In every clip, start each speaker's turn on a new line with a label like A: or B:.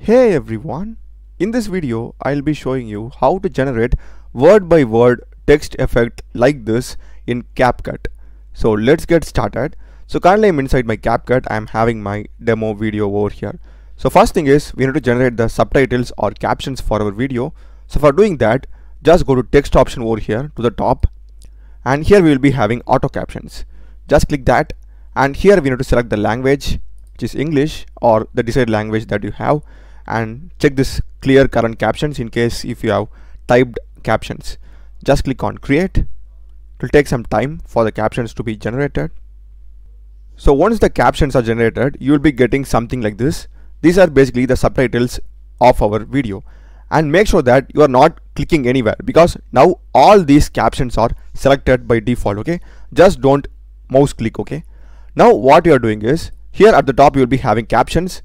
A: Hey everyone, in this video I'll be showing you how to generate word by word text effect like this in CapCut. So let's get started. So currently I'm inside my CapCut, I'm having my demo video over here. So first thing is we need to generate the subtitles or captions for our video. So for doing that, just go to text option over here to the top and here we will be having auto captions. Just click that and here we need to select the language which is English or the desired language that you have and check this clear current captions in case if you have typed captions. Just click on create. It will take some time for the captions to be generated. So once the captions are generated you will be getting something like this. These are basically the subtitles of our video. And make sure that you are not clicking anywhere because now all these captions are selected by default okay? Just don't mouse click okay? Now what you are doing is here at the top you will be having captions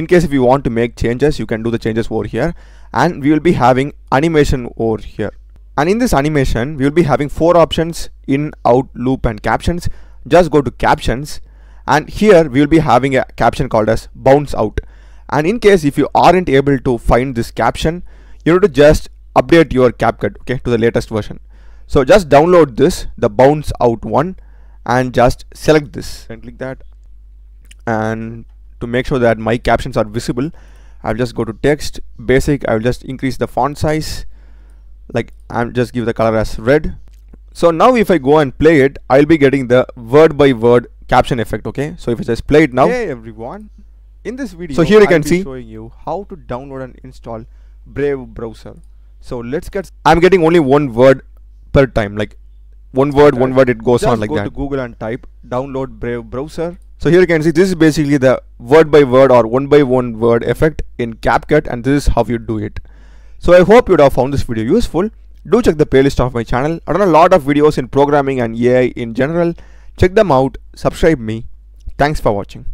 A: in case if you want to make changes you can do the changes over here. And we will be having animation over here. And in this animation we will be having four options in out loop and captions. Just go to captions. And here we will be having a caption called as bounce out. And in case if you aren't able to find this caption you need to just update your CapCut okay to the latest version. So just download this the bounce out one and just select this. And click that. And to make sure that my captions are visible. I'll just go to text basic. I'll just increase the font size. Like I'm just give the color as red. So now if I go and play it I'll be getting the word by word caption effect okay? So if I just play it now.
B: Hey everyone, in this video
A: So here you
B: I'll
A: can see-
B: showing you how to download and install Brave browser. So let's get
A: I'm getting only one word per time like one word one word it goes
B: Just
A: on like
B: go
A: that.
B: to Google and type download Brave browser.
A: So here you can see this is basically the word by word or one by one word effect in CapCut and this is how you do it. So I hope you would have found this video useful. Do check the playlist of my channel. I done a lot of videos in programming and AI in general. Check them out. Subscribe me. Thanks for watching.